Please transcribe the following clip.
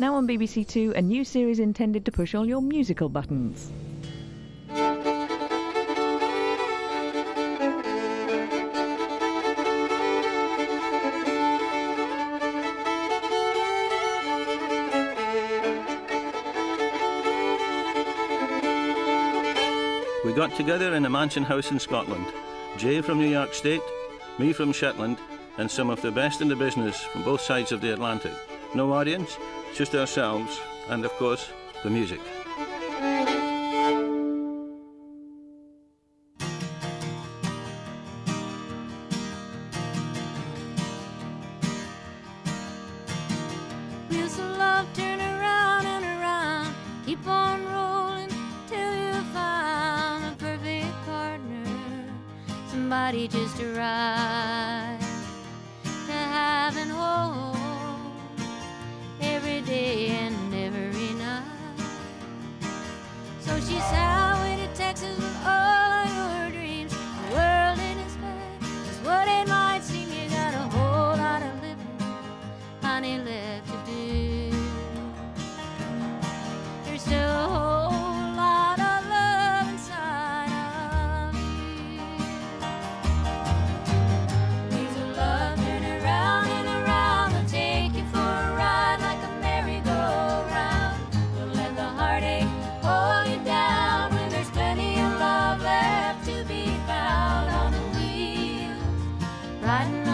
Now on BBC Two, a new series intended to push all your musical buttons. We got together in a mansion house in Scotland. Jay from New York State, me from Shetland, and some of the best in the business from both sides of the Atlantic. No audience, just ourselves, and of course, the music. Love around and around, keep on rolling till you find perfect partner, somebody just arrived. she said. 안.